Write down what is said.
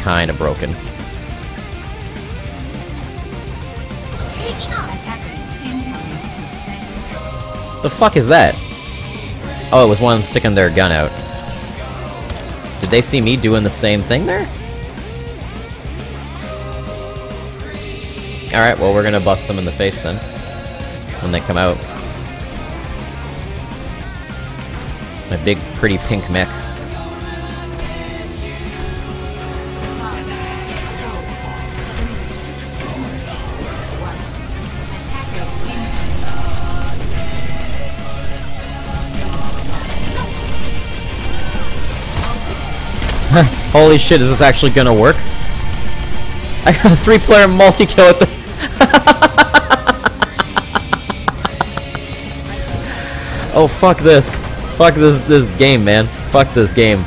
kind of broken. The fuck is that? Oh, it was one of them sticking their gun out. Did they see me doing the same thing there? Alright, well we're gonna bust them in the face then. When they come out. My big, pretty pink mech. Holy shit, is this actually gonna work? I got a three-player multi-kill at the... oh, fuck this. Fuck this, this game, man. Fuck this game.